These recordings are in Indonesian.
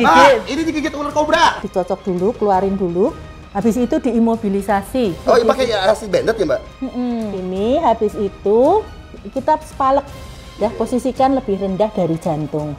Gigit. ini digigit ular kobra. Dicocok dulu, keluarin dulu. Habis itu diimobilisasi. Oh, ini pakai asli bandit ya, Mbak? Mm-mm. Ini habis itu kita spalek ya posisikan lebih rendah dari jantung.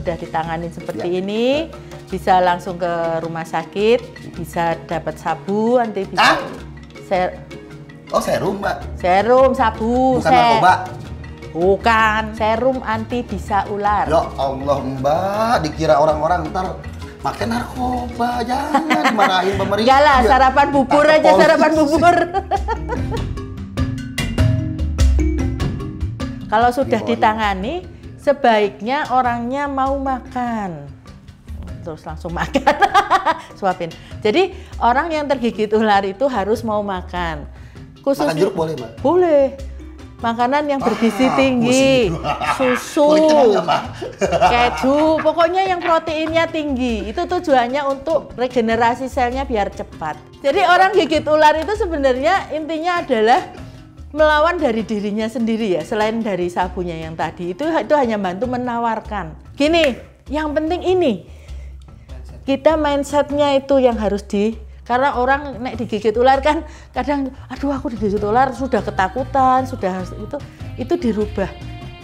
Sudah ditangani seperti Ya. ini, bisa langsung ke rumah sakit, bisa dapat sabu, nanti bisa Ah? ser- Oh, serum, Mbak. serum, sabu, Bukan se- narkoba. Bukan, serum anti bisa ular. Ya Allah, Mbak, dikira orang-orang ntar pakai narkoba. Jangan dimarahin pemerintah. Enggak lah, sarapan bubur Tangkap aja, sarapan bubur. Kalau sudah Gimana? ditangani, sebaiknya orangnya mau makan. Terus langsung makan. Suapin. Jadi orang yang tergigit ular itu harus mau makan. Makan jeruk boleh, Mbak? Boleh. Makanan yang bergizi Ah, tinggi, susu, keju, pokoknya yang proteinnya tinggi. Itu tujuannya untuk regenerasi selnya biar cepat. Jadi orang gigit ular itu sebenarnya intinya adalah melawan dari dirinya sendiri ya, selain dari sabunya yang tadi. Itu itu hanya bantu menawarkan. Gini, yang penting ini. Kita mindsetnya itu yang harus di karena orang nek digigit ular kan kadang aduh aku digigit ular sudah ketakutan sudah itu itu dirubah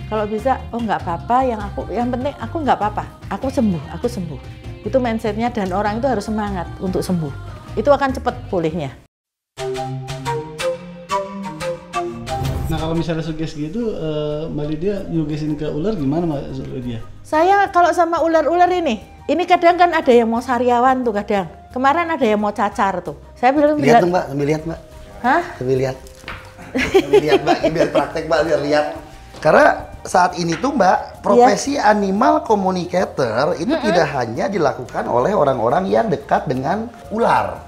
kalau bisa oh nggak apa-apa yang aku yang penting aku nggak apa-apa aku sembuh aku sembuh itu mindsetnya dan orang itu harus semangat untuk sembuh itu akan cepat pulihnya Nah kalau misalnya sugesti gitu, eh, Mbak Lydia nyugesin ke ular gimana Mbak Lydia? saya kalau sama ular-ular ini ini kadang kan ada yang mau sariawan tuh kadang kemarin ada yang mau cacar tuh saya bilang Lihat tuh, Mbak. Sambil lihat, Mbak. hah Sambil lihat. Sambil lihat, Mbak. Ini biar praktek, Mbak. Biar lihat. Karena saat ini tuh, Mbak, profesi animal communicator itu tidak hanya dilakukan oleh orang-orang yang dekat dengan ular.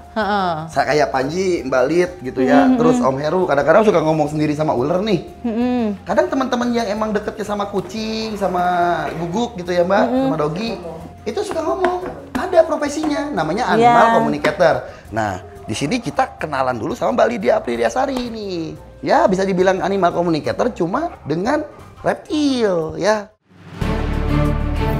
Saya kayak Panji, Mbak Lid gitu ya. Terus Om Heru kadang-kadang suka ngomong sendiri sama ular nih. Mm-mm. Kadang teman-teman yang emang deketnya sama kucing, sama guguk gitu ya Mbak, sama dogi, itu suka ngomong. Ada profesinya, namanya animal Iya. communicator. Nah, di sini kita kenalan dulu sama Mbak Lydia Apriliasari ini. Ya, bisa dibilang animal communicator cuma dengan reptil ya.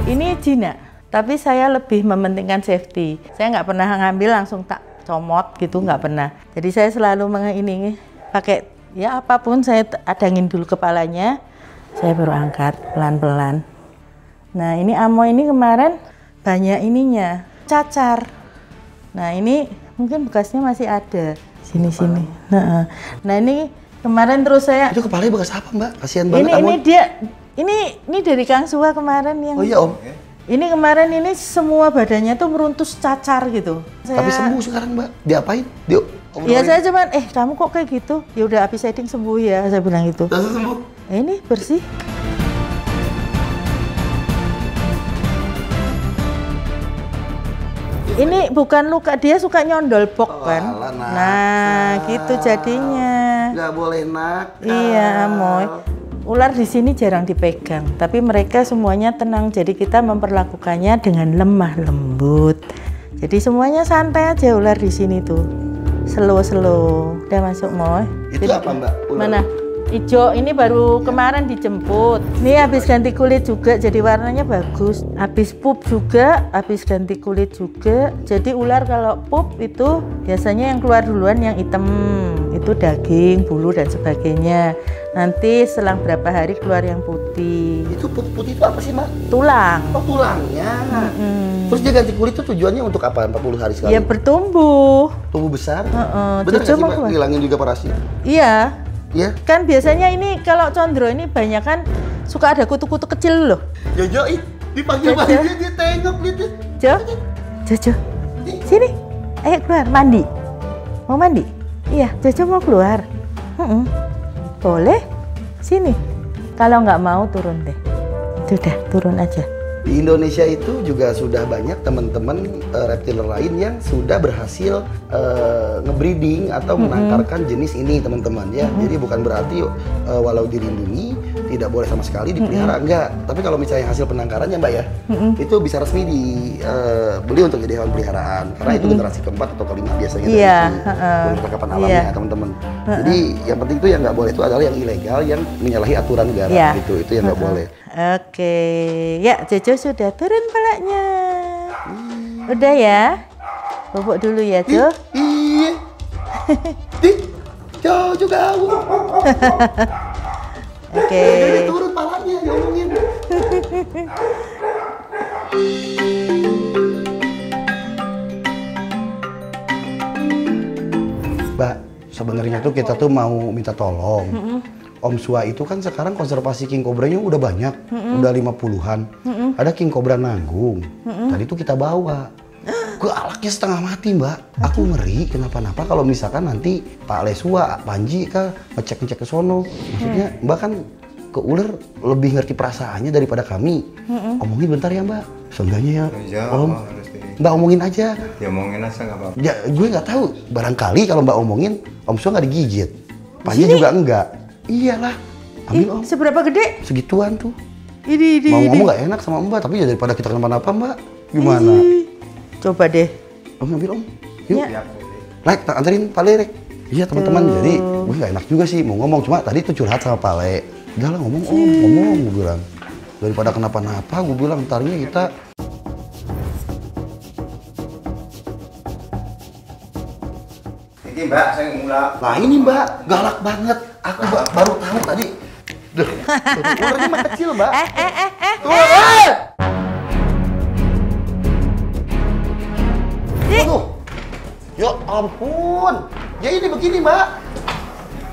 Ini Cina, tapi saya lebih mementingkan safety. Saya nggak pernah ngambil langsung tak comot gitu, nggak pernah. Jadi saya selalu menge ini pakai ya apa pun saya adangin dulu kepalanya, saya baru angkat pelan-pelan. Nah ini amo ini kemarin banyak ininya cacar. Nah ini mungkin bekasnya masih ada sini sini. Nah, nah ini kemarin terus saya Itu kepalanya bekas apa Mbak? Kasihan ini banget ini Amon. dia ini ini dari Kang Suha kemarin yang Oh iya Om. Ini kemarin ini semua badannya tuh meruntus cacar gitu. Tapi Saya- sembuh sekarang Mbak. Diapain? Dia Ya saya cuman eh kamu kok kayak gitu? Ya udah habis setting sembuh ya saya bilang gitu. Langsung sembuh. Eh, ini bersih. Ini bukan luka, dia suka nyondol bok kan. alah, nakal. Nah, gitu jadinya. Nggak boleh nak. Iya, Amoy. Ular di sini jarang dipegang, tapi mereka semuanya tenang. Jadi kita memperlakukannya dengan lemah lembut. Jadi semuanya santai aja ular di sini tuh. Slow-slow. Udah masuk, Moy. Itu Jadi- apa Mbak? Ular? Mana? Ijo, ini baru kemarin dijemput. Ini habis ganti kulit juga, jadi warnanya bagus. Habis pup juga, habis ganti kulit juga. Jadi ular kalau pup itu biasanya yang keluar duluan yang hitam. Itu daging, bulu dan sebagainya. Nanti selang berapa hari keluar yang putih. Itu putih-putih itu apa sih Mbak? Tulang. Oh tulangnya. Hmm. Terus dia ganti kulit itu tujuannya untuk apa? 40 hari sekali? Ya bertumbuh. Tumbuh besar? Heeh, Bener nggak sih. Ngilangin juga parasit? Iya. Iya? Kan biasanya ini kalau condro ini banyak kan suka ada kutu-kutu kecil loh. Jojo, ih, dipanggil. Mbak dia, dia tengok gitu. Jo, Jojo, sini, ayo keluar mandi. Mau mandi? Iya, Jojo mau keluar. Mm-mm. Boleh? Sini. Kalau nggak mau turun deh. Sudah, turun aja. Di Indonesia itu juga sudah banyak teman-teman eh, reptiler lain yang sudah berhasil eh, ngebreeding atau menangkarkan jenis ini teman-teman ya. Jadi bukan berarti eh, walau dilindungi tidak boleh sama sekali dipelihara enggak. Tapi kalau misalnya hasil penangkarannya Mbak ya, itu bisa resmi dibeli untuk jadi hewan peliharaan karena itu generasi keempat atau kelima biasanya dari Iya, itu. tangkapan alamnya ya, teman-teman. Jadi yang penting itu yang nggak boleh itu adalah yang ilegal yang menyalahi aturan negara Iya. gitu. Itu yang nggak boleh. Oke, ya Jojo sudah turun palanya. Udah ya, bobok dulu ya Jo. Iya. Jauh juga. Oke. Jadi turun palanya diomongin. Mbak, sebenarnya tuh kita tuh mau minta tolong. Om Sua itu kan sekarang konservasi king cobra-nya udah banyak, udah lima puluhan. Ada king cobra nanggung. Tadi tuh kita bawa. Galaknya setengah mati mbak. Aku ngeri kenapa-napa kalau misalkan nanti Pak Lesua, Panji kan ngecek-ngecek ke sono. Maksudnya mbak kan ke ular lebih ngerti perasaannya daripada kami. Omongin bentar ya mbak. Seenggaknya ya. Iya, Om, Mbak, omongin aja. Ya omongin aja nggak apa-apa. Ya, gue nggak tahu. Barangkali kalau Mbak omongin, Om Sua nggak digigit. Panji juga enggak. Iyalah. Ambil Om. Seberapa gede? Segituan tuh. Ini, ini, Mau ini. ngomong nggak enak sama Mbak, tapi ya daripada kita kenapa-napa Mbak. Gimana? Coba deh. Om ambil Om. Yuk. Ya. Ya boleh. Like, tak anterin Pak Le, Rek. Iya teman-teman, jadi gue nggak enak juga sih mau ngomong. Cuma tadi tuh curhat sama Pak Le. Udah lah ngomong Om, ngomong gue bilang. Daripada kenapa-napa, gue bilang ntarnya kita Ini mbak, saya mulai. Nah ini mbak, galak banget. Aku ba- baru tahu tadi. Duh, tuh, ularnya mah kecil mbak. Eh, eh, eh, eh. Tuh, eh! Waduh. Ya ampun. Ya ini begini mbak.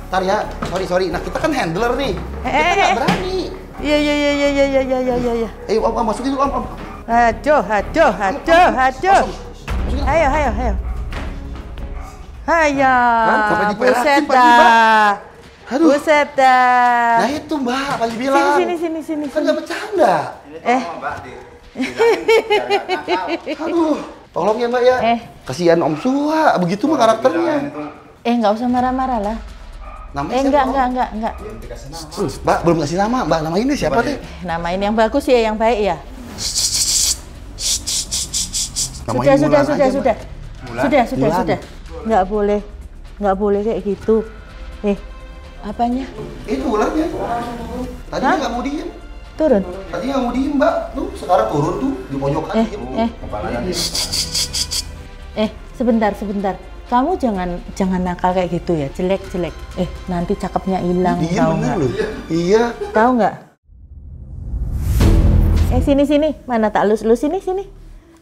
Ntar ya, sorry sorry. Nah kita kan handler nih. Kita Eh, eh, nggak eh. berani. Iya, iya, iya, iya, iya, iya, iya, iya, iya. Eh om, om masukin dulu om. om. Aduh, aduh, aduh, aduh. Ayo, ayo, ayo. Ayo, buset dah. Aduh. Buset dah. Nah itu mbak, Sini, bilang. sini, sini, sini, Kan sini. nggak bercanda. Eh. mbak. Aduh, tolong ya mbak ya. Eh. Kasihan om Suha, begitu mah karakternya. itu Eh, nggak usah marah-marah lah. Namanya Eh, enggak, enggak, enggak, enggak. dikasih nama. Mbak belum kasih nama, Mbak nama ini siapa teh? Namain yang bagus ya, yang baik ya. Namain sudah, sudah, sudah, aja, sudah. Mulan? Sudah, sudah, Mulan. sudah. Nggak boleh. Nggak boleh kayak gitu. Eh, apanya? Itu ularnya. Tadi Hah? nggak mau diem. Turun. Tadi nggak mau diem, Mbak. Tuh sekarang turun tuh di pojokan Eh, diem. eh, eh, sebentar, sebentar. Kamu jangan jangan nakal kayak gitu ya, jelek jelek. Eh, nanti cakepnya hilang, Iya tahu nggak? loh. Iya. Tahu nggak? Eh sini sini, mana tak lus lus sini sini.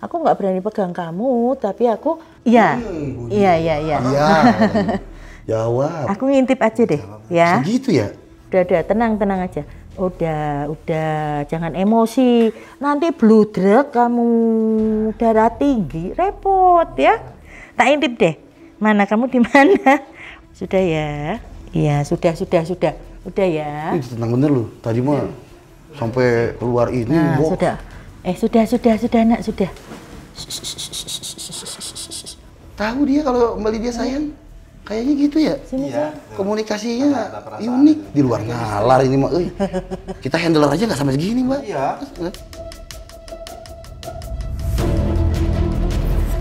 Aku nggak berani pegang kamu, tapi aku, iya, Hmm, iya iya iya. Iya. Jawab. Aku ngintip aja deh, ya. Segitu ya? Udah udah, tenang tenang aja. Udah udah, jangan emosi. Nanti bludrek kamu darah tinggi, repot ya. Tak intip deh. Mana kamu di mana? Sudah ya. Iya sudah sudah sudah. Udah ya. Ini tenang bener loh. Tadi mah sampai keluar ini. Nah, bok. sudah. Eh, sudah, sudah, sudah, nak, sudah. Tahu dia kalau Mbak Lydia sayang. Kayaknya gitu ya. Sini, Iya. Komunikasinya Ada unik. itu. Di luar nalar ini mah. euy. Kita handler aja nggak sampai segini, Mbak. Iya.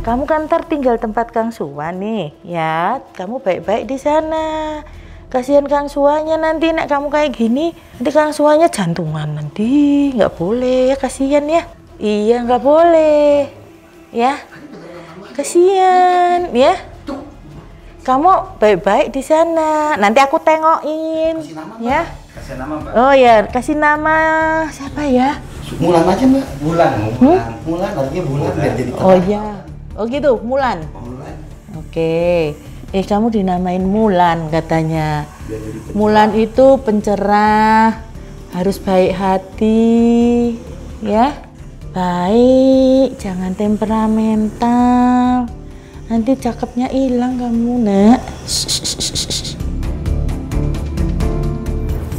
Kamu kan tertinggal tempat Kang Suwa nih, ya. Kamu baik-baik di sana. Kasihan Kang Suanya nanti nak kamu kayak gini, nanti Kang Suanya jantungan nanti. Nggak boleh ya, kasihan ya. Iya, nggak boleh. Ya. Kasihan, ya. Kamu baik-baik di sana. Nanti aku tengokin, ya. Kasih nama mbak. Oh ya, kasih nama siapa ya? Mulan aja, Mbak. Bulan, bulan. Mulan artinya bulan biar jadi Oh iya. Oh gitu, Mulan. Oke. Eh kamu dinamain Mulan katanya. Mulan itu pencerah, harus baik hati, ya. Baik, jangan temperamental nanti cakepnya hilang kamu nak.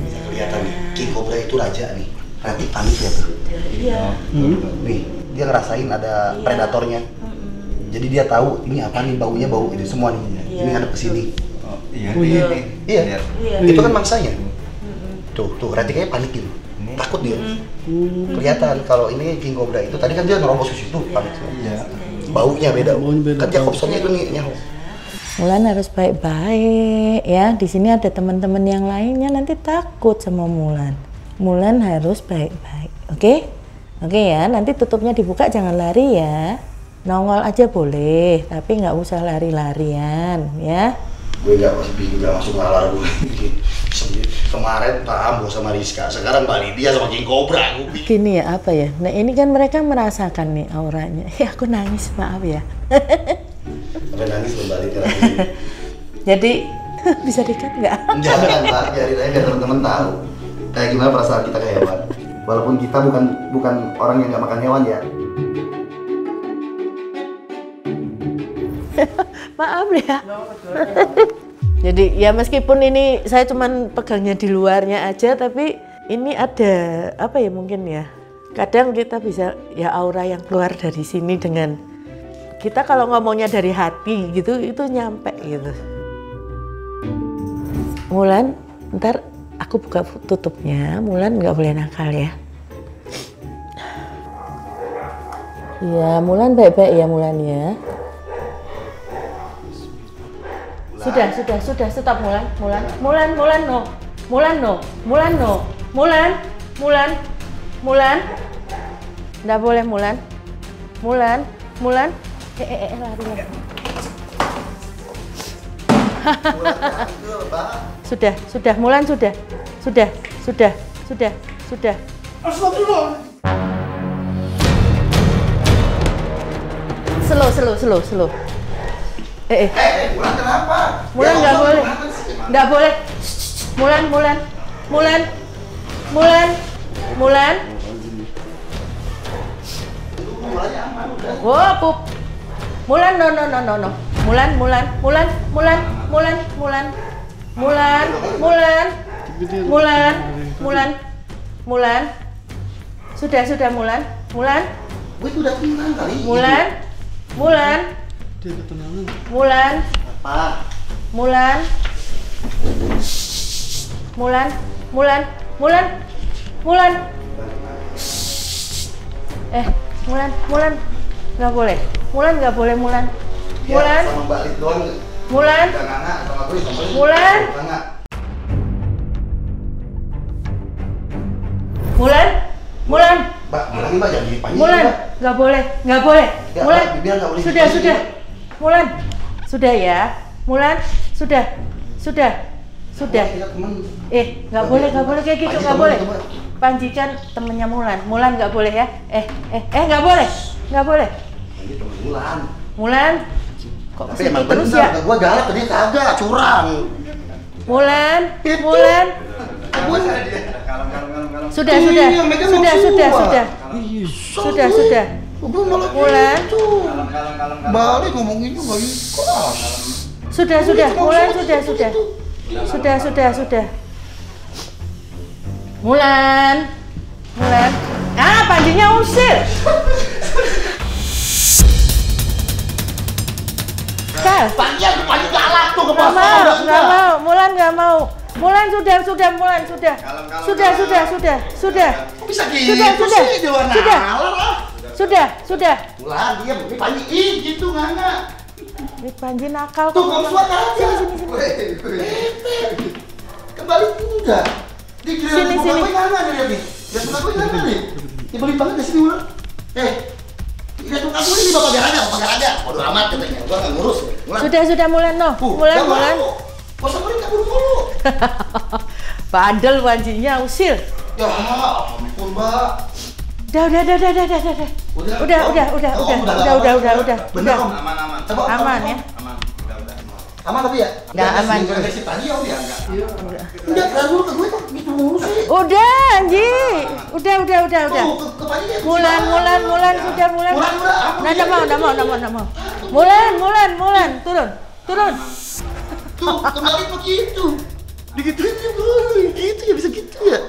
Ya, kelihatan nih King Cobra itu raja nih. Nanti panik ya tuh. Iya. Hmm? Nih dia ngerasain ada predatornya. Jadi dia tahu ini apa nih baunya bau ini semua nih. Ini ada ke sini oh, iya. Iya. iya. iya. iya. Itu kan mangsanya. Tuh tuh Rati kayaknya panik gitu. Takut dia. Kelihatan kalau ini King Cobra itu tadi kan dia nerobos susu situ. Panik iya. Baunya beda. Baunya beda. Kan Jacobsonnya itu nih nyaho. Mulan harus baik-baik ya. Di sini ada teman-teman yang lainnya nanti takut sama Mulan. Mulan harus baik-baik. Oke? Oke ya. Nanti tutupnya dibuka jangan lari ya. Nongol aja boleh, tapi nggak usah lari-larian ya. gue gak masih bingung gak masuk nalar gue Sendiri. Kemarin Tambo sama Rizka sekarang Bali dia sama King Cobra Gini ya apa ya? Nah ini kan mereka merasakan nih auranya. Ya aku nangis maaf ya. sampai nangis belum balik ya Jadi bisa dikat nggak? jangan pak biarin aja biar teman-teman tahu kayak gimana perasaan kita ke hewan walaupun kita bukan bukan orang yang gak makan hewan ya Maaf ya. Jadi ya meskipun ini saya cuman pegangnya di luarnya aja, tapi ini ada apa ya mungkin ya. Kadang kita bisa ya aura yang keluar dari sini dengan kita kalau ngomongnya dari hati gitu itu nyampe gitu. Mulan, ntar aku buka tutupnya. Mulan nggak boleh nakal ya. Ya, Mulan baik-baik ya Mulan ya. Sudah, sudah, sudah, stop Mulan, Mulan, Mulan, Mulan, no, Mulan, no, Mulan, no, Mulan, Mulan, Mulan, nggak boleh Mulan, Mulan, Mulan, eh, eh, eh, lari lari. Sudah, sudah, Mulan sudah, sudah, sudah, sudah, sudah. Slow, slow, slow, slow. Eh, eh. eh Mulan kenapa? Mulan Ya, nggak boleh, nggak boleh. Mulan, Mulan, Mulan, Mulan, Mulan. Wow, pup. Mulan, no, no, no, no, no. Mulan, Mulan, Mulan, Mulan, Mulan, Mulan, Mulan, Mulan, Mulan, Mulan, Mulan. Sudah, sudah, Mulan, Mulan, gue tuh udah tenang kali. Mulan, Mulan, Dia ketenangan. Mulan, apa Mulan, Mulan, Mulan, Mulan, Mulan. Eh, Mulan, Mulan, nggak boleh. Mulan nggak boleh, Mulan. Ya, Mulan, sama Mulan. Mulan. Mulan, Mulan, Mbak, Mulan ini mbak jangan dipanggil Mulan, Mbak. nggak boleh, nggak boleh. Ya, Mulan, Mbak, biar nggak boleh sudah, sudah. Mulan, sudah ya. Mulan, sudah, sudah, sudah. Eh, nggak boleh, nggak boleh kayak gitu, nggak boleh. Panji kan temennya Mulan. Mulan nggak boleh ya. Eh, eh, eh, nggak boleh, nggak boleh. Temen Mulan. Mulan, kok Tapi emang terus bener, ya? gua galak tadi kagak, curang. Mulan, Itu. Mulan. Gue kalem. Sudah, Iya, sudah, sudah, sudah, sudah, Iya. sudah, sudah. Gue malah Mulan. Kalem, kalem, kalem, kalem. Balik ngomonginnya nggak ikhlas. Sudah, sudah, Mulan, sudah, sudah. Sudah, sudah, sudah. Mulan. Mulan. Ah, panjinya usir. Kal, Pagi aku pagi galak tuh ke pasar. mau, udah nggak mau. Mulan nggak mau. Mulan sudah, sudah, Mulan sudah. Kalem, kalem, Sudah, kalem. sudah, sudah, sudah. Kok bisa gitu Sudah, sudah. sih? Dewan Sudah. Sudah, sudah. Ulah, diam. Ini Panji, ih gitu nggak? Ini Panji nakal. Tuh, kamu suka aja. Sini, sini, sini. Kembali enggak. Di kira sini, sini. Bapak nganga nih, Rabi. Dia suka gue nganga nih. Nyebelin banget dari sini, ulah. Eh, tidak suka gue ini bapak gak ada, bapak gak ada. Waduh amat katanya, Gua gak ngurus. Mulan. Sudah, sudah, mulai no. Uh, mulai Uh, Mulan, Mulan. Kau samperin kabur mulu. Padahal pancinya usil. Ya ampun, Mbak. Udah, udah, udah, udah, udah, udah, udah. Udah, Udah, oh, udah, udah, oh, udah, udah, udah, udah, udah, udah, Bener, udah. Om. Aman, aman. Coba, Om, Aman Om, ya. Aman. Udah, udah. Aman tapi ya? Nggak aman. Udah dari si tadi ya, Om ya? Iya. Udah, kelar dulu ke gue kok gitu mulu sih. Udah, Anji. Udah, udah, udah, udah. Tuh, ke, ke pagi dia Mulan, kecil Mulan, banget. Mulan, sudah Mulan. Mulan, udah, aku Nah, dia- nggak mau, nggak mau, nggak mau, nggak mau. Mulan, Mulan, Mulan, turun, turun. Tuh, kembali begitu. Digituin juga, gitu ya, bisa gitu ya.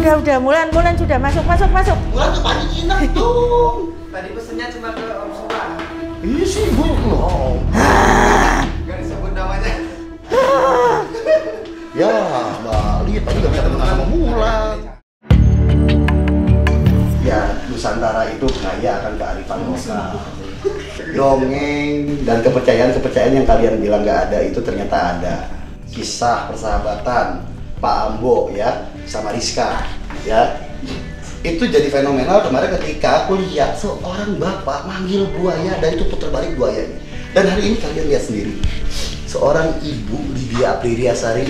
Udah Mulan, Mulan sudah masuk, masuk, masuk. Mulan ke Panji Cina dong. Tadi pesennya cuma ke Om Suka. Ini sibuk loh. Gak disebut namanya. Ya, Bali tapi gak bisa temenan sama Mulan. Ya, Nusantara itu kaya akan kearifan lokal. Dongeng dan kepercayaan-kepercayaan yang kalian bilang gak ada itu ternyata ada. Kisah persahabatan Pak Ambo ya sama Rizka ya. Itu jadi fenomenal kemarin ketika aku lihat seorang bapak manggil buaya dan itu putar balik buayanya. Dan hari ini kalian lihat sendiri seorang ibu Lydia Apriliasari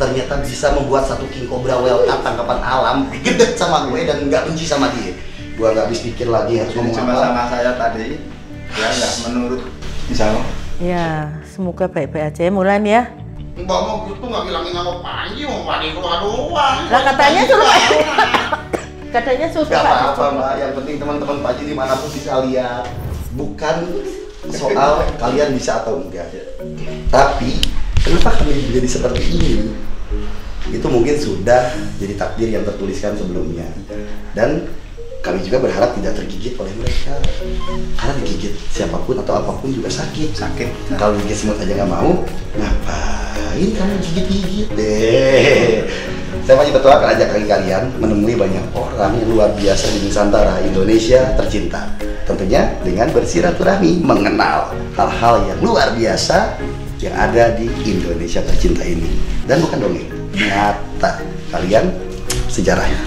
ternyata bisa membuat satu king cobra whale tangkapan alam gede sama gue dan nggak benci sama dia. Gua nggak habis pikir lagi harus ngomong cuma apa. sama saya tadi. Ya nggak menurut. Bisa Ya, semoga baik-baik aja. Ya Mulan ya. Mbak mau gitu nggak bilangin sama Panji mau Panji keluar doang Lah katanya suruh Katanya suruh Gak Pak apa-apa mbak, yang penting teman-teman Panji di mana pun bisa lihat. Bukan soal kalian bisa atau enggak. Tapi, kenapa kami menjadi seperti ini? Itu mungkin sudah jadi takdir yang tertuliskan sebelumnya. Dan kami juga berharap tidak tergigit oleh mereka. Karena digigit siapa pun atau apa pun juga sakit. Sakit. kalau gigit semut aja nggak mau, ngapain kamu gigit-gigit deh? Saya masih akan ajak lagi kalian menemui banyak orang yang luar biasa di Nusantara Indonesia tercinta. Tentunya dengan bersiraturahmi mengenal hal-hal yang luar biasa yang ada di Indonesia tercinta ini. Dan bukan dongeng, nyata kalian sejarahnya.